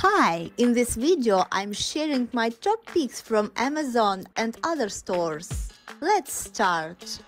Hi, in this video I'm sharing my top picks from Amazon and other stores. Let's start.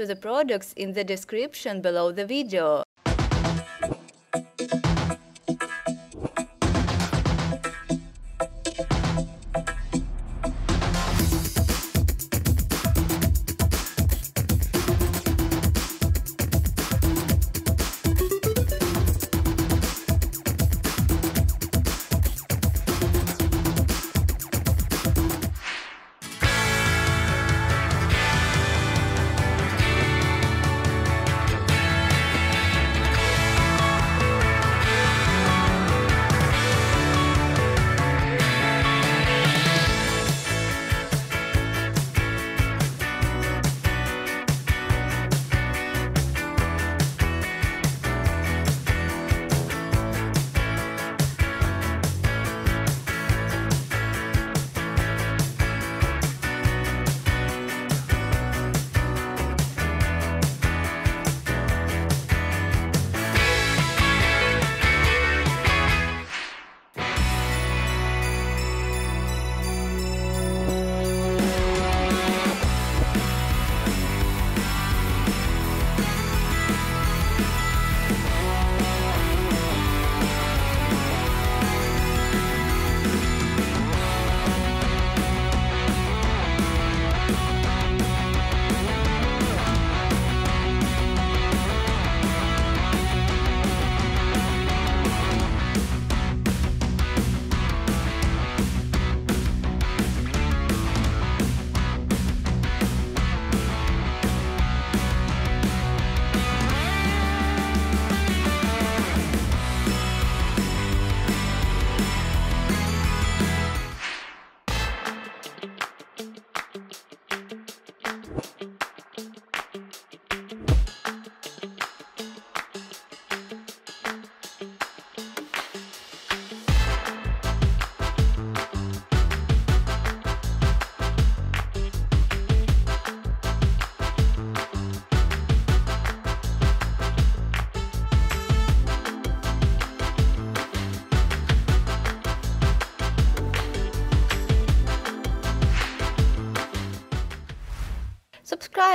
To the products in the description below the video.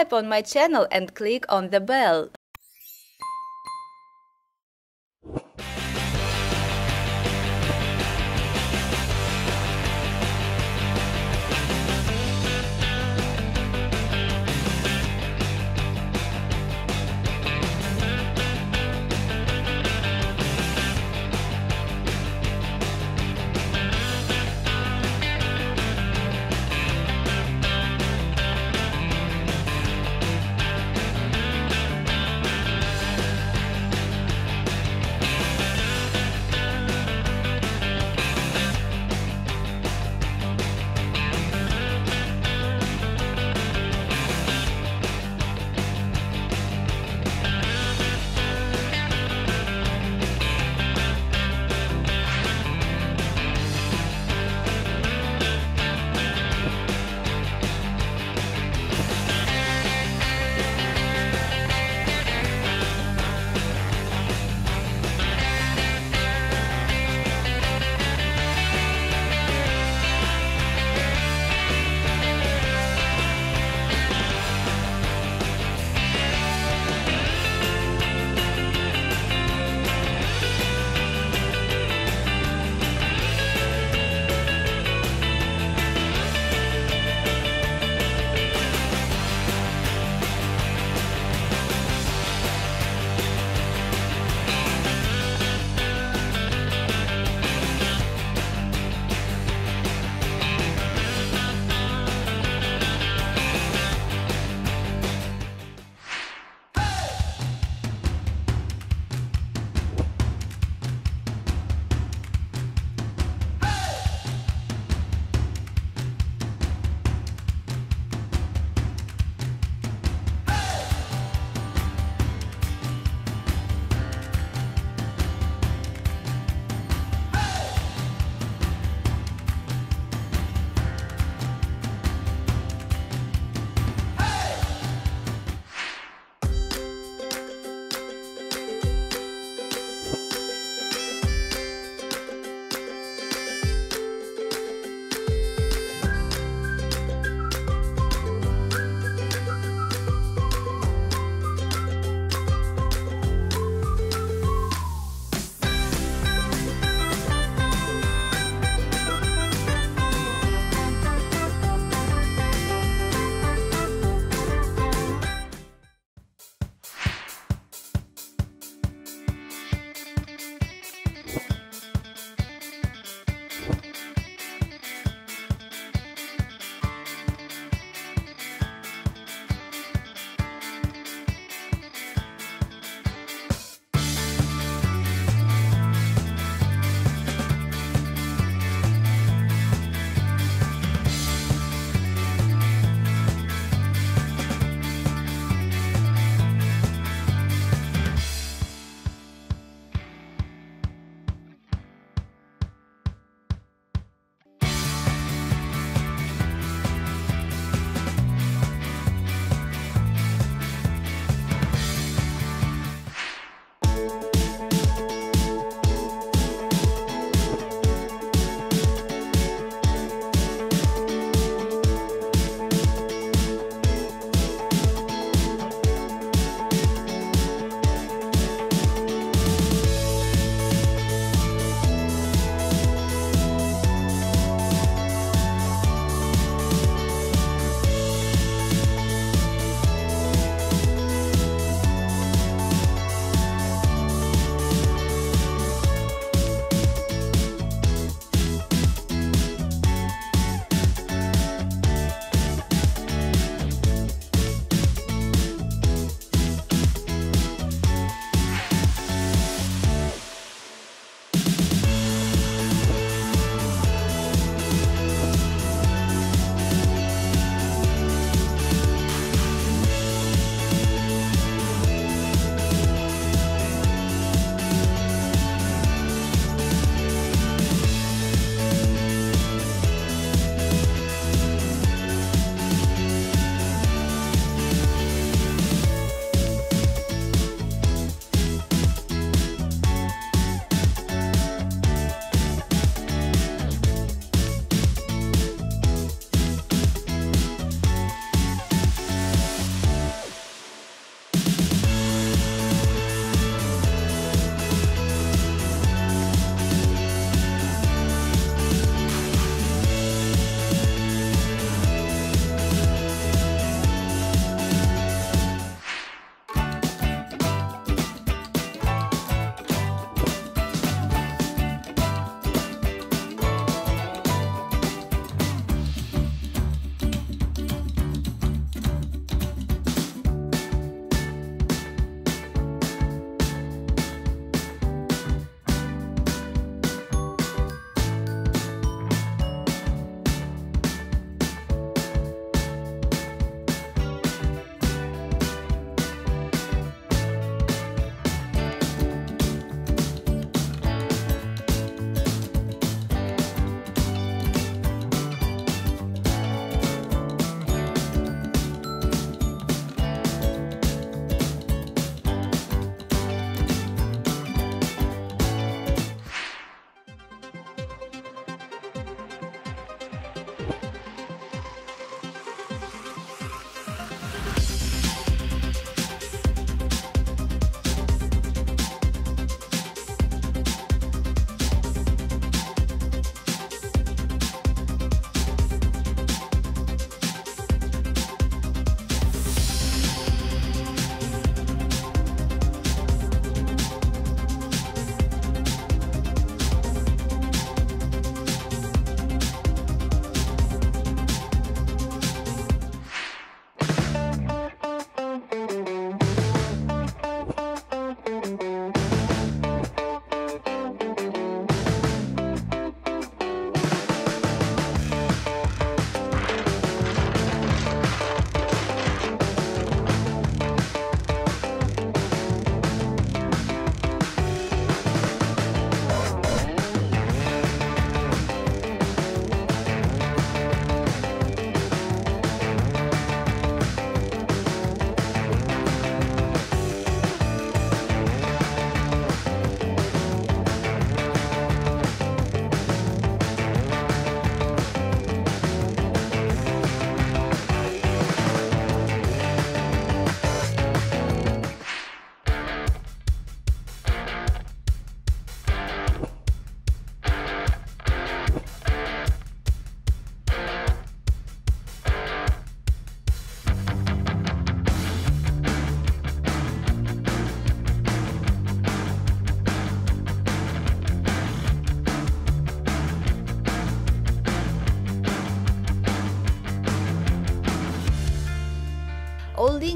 Subscribe on my channel and click on the bell.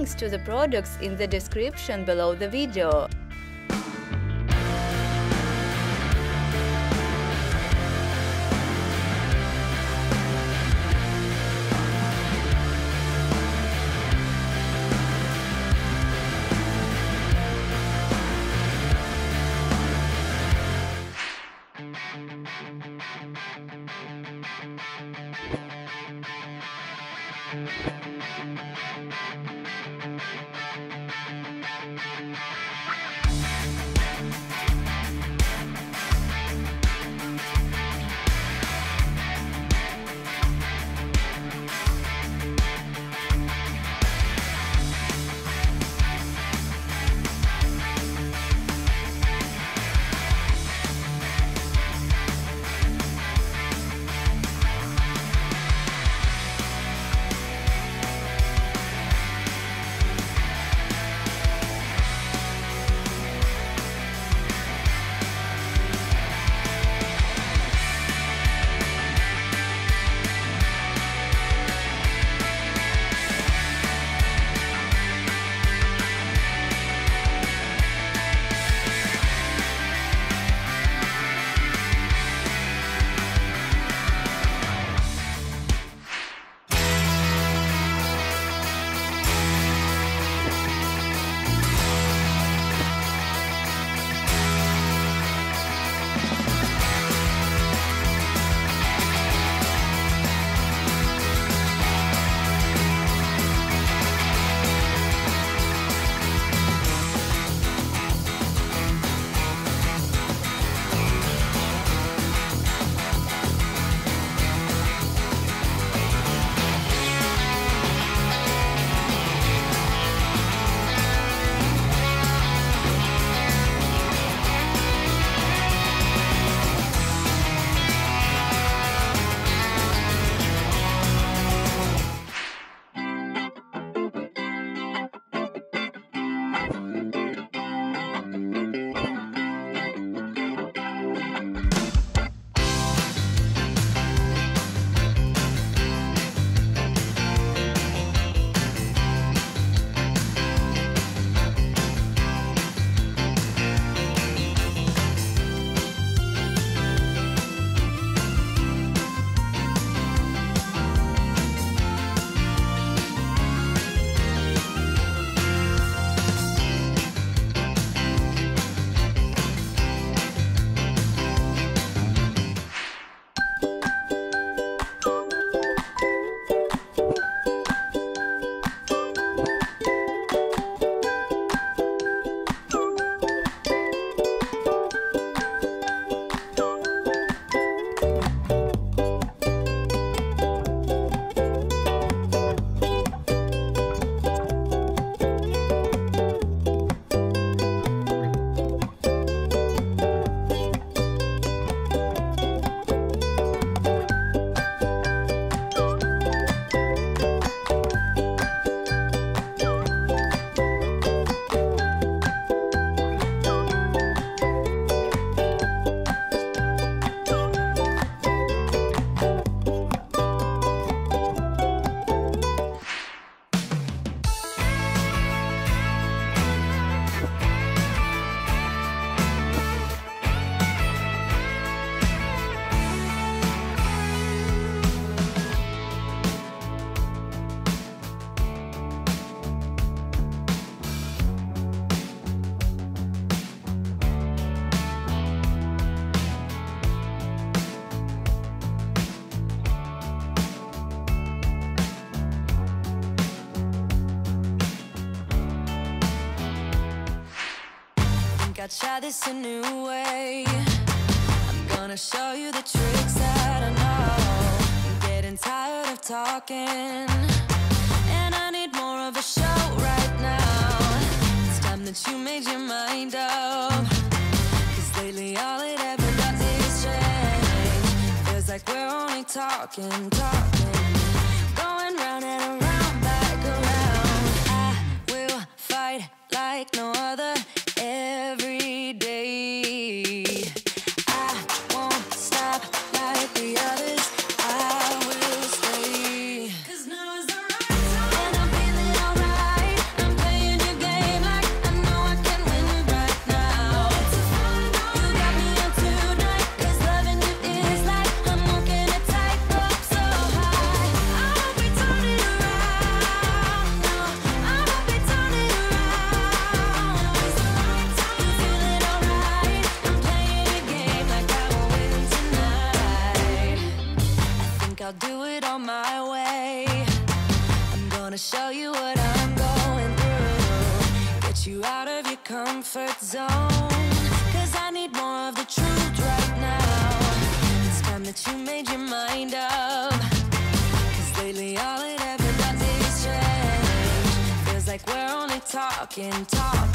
Links to the products in the description below the video. This a new way. I'm gonna show you the tricks that I know. I'm getting tired of talking, and I need more of a show right now. It's time that you made your mind up. Cause lately all it ever does is change. Feels like we're only talking, talking. Going round and around, back around. I will fight like no other every day. Talking, and talk.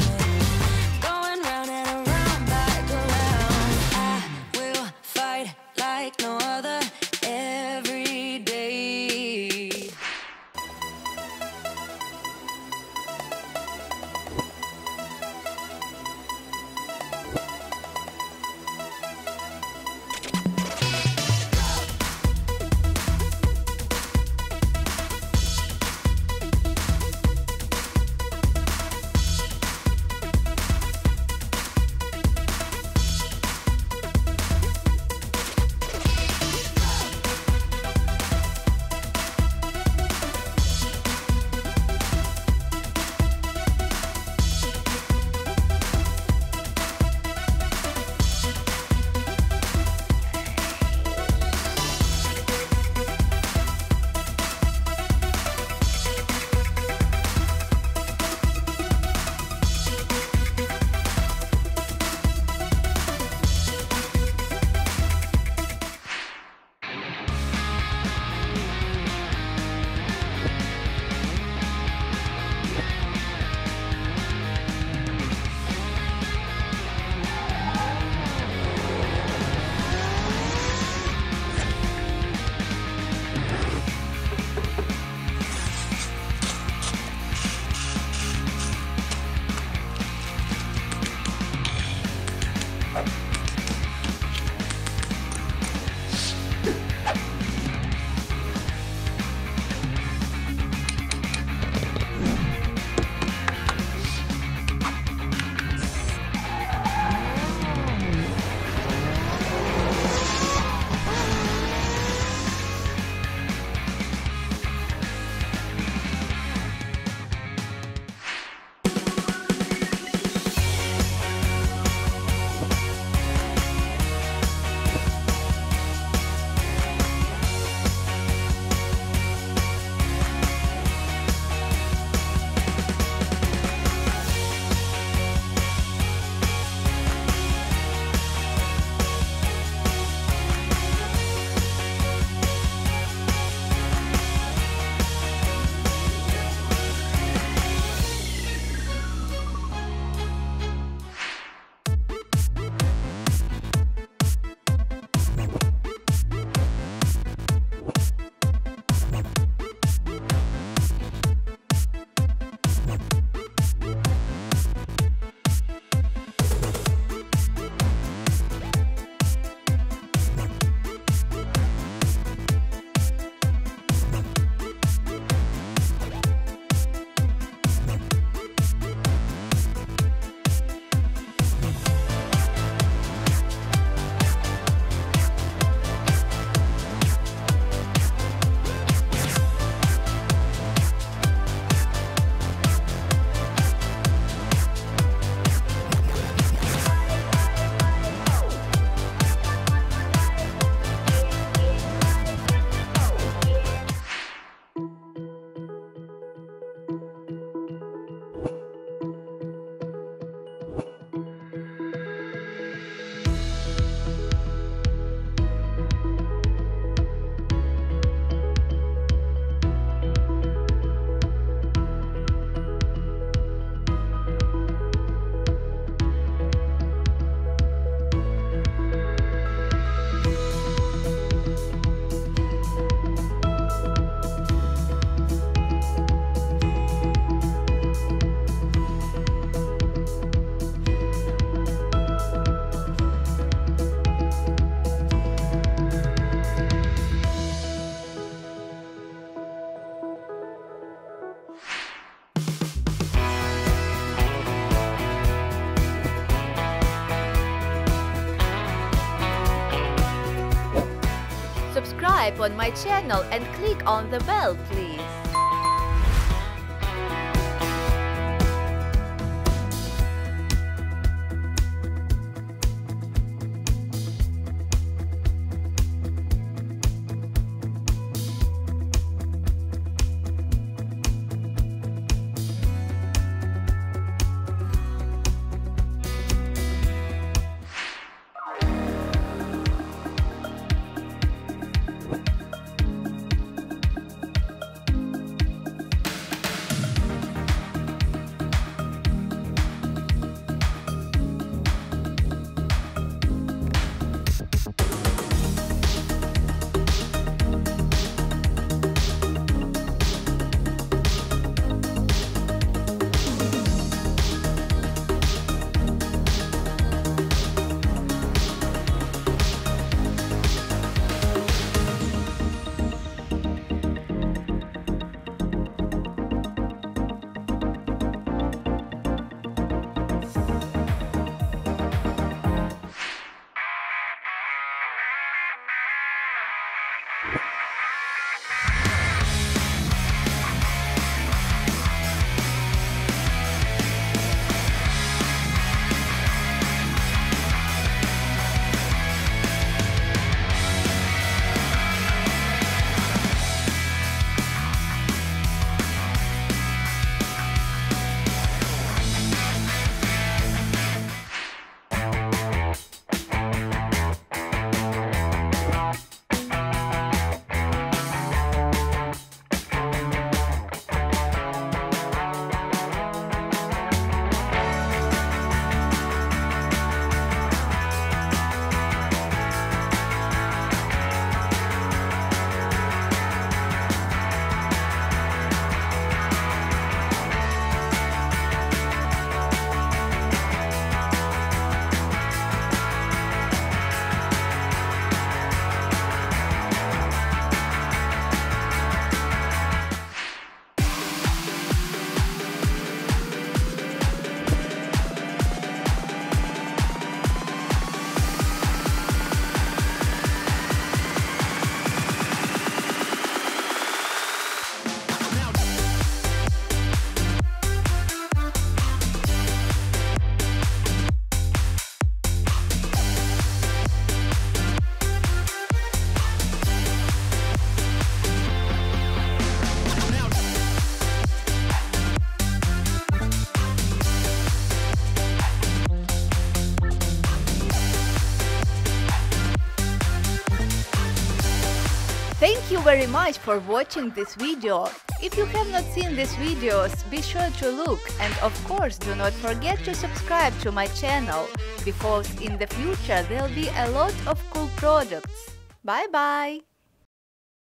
subscribe on my channel and click on the bell please. Much for watching this video. If you have not seen these videos, be sure to look and of course do not forget to subscribe to my channel because in the future there'll be a lot of cool products. Bye bye!